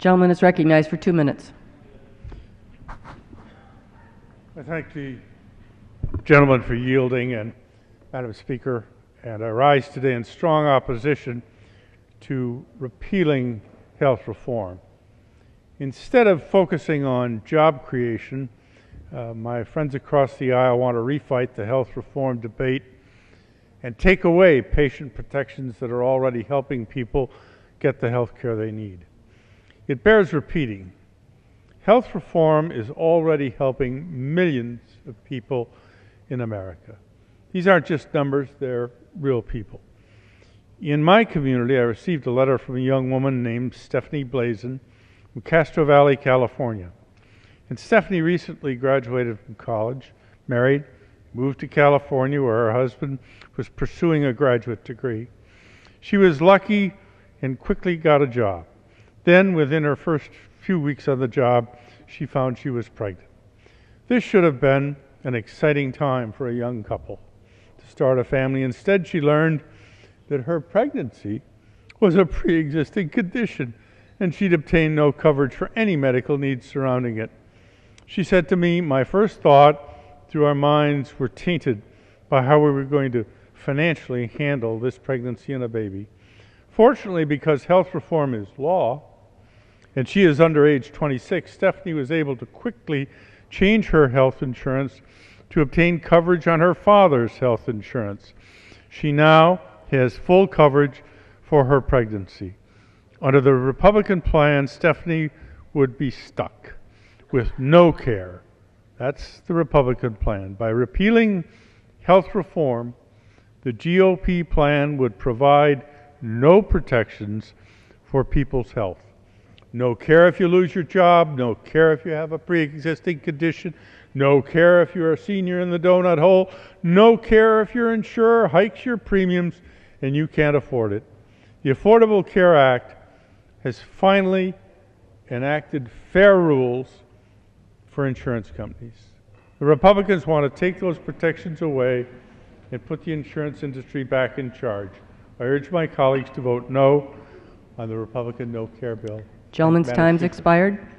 Gentleman is recognized for two minutes. I thank the gentleman for yielding and Madam Speaker, and I rise today in strong opposition to repealing health reform. Instead of focusing on job creation, uh, my friends across the aisle want to refight the health reform debate and take away patient protections that are already helping people get the health care they need. It bears repeating. Health reform is already helping millions of people in America. These aren't just numbers, they're real people. In my community, I received a letter from a young woman named Stephanie Blazen from Castro Valley, California. And Stephanie recently graduated from college, married, moved to California where her husband was pursuing a graduate degree. She was lucky and quickly got a job. Then, within her first few weeks on the job, she found she was pregnant. This should have been an exciting time for a young couple to start a family. Instead, she learned that her pregnancy was a pre existing condition and she'd obtained no coverage for any medical needs surrounding it. She said to me, My first thought through our minds were tainted by how we were going to financially handle this pregnancy and a baby. Fortunately, because health reform is law, and she is under age 26, Stephanie was able to quickly change her health insurance to obtain coverage on her father's health insurance. She now has full coverage for her pregnancy. Under the Republican plan, Stephanie would be stuck with no care. That's the Republican plan. By repealing health reform, the GOP plan would provide no protections for people's health. No care if you lose your job, no care if you have a pre existing condition, no care if you're a senior in the donut hole, no care if your insurer hikes your premiums and you can't afford it. The Affordable Care Act has finally enacted fair rules for insurance companies. The Republicans want to take those protections away and put the insurance industry back in charge. I urge my colleagues to vote no on the Republican no care bill. Gentleman's Madam time's Speaker. expired.